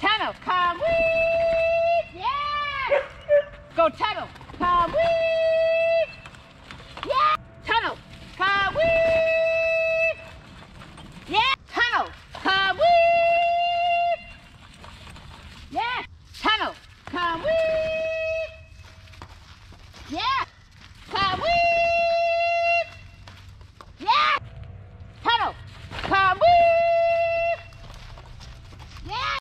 Tunnel, come wee! Yeah! Go tunnel, come wee! Yeah! Tunnel, come wee! Yeah! Tunnel, come wee! Yeah! Tunnel, come wee! Yeah!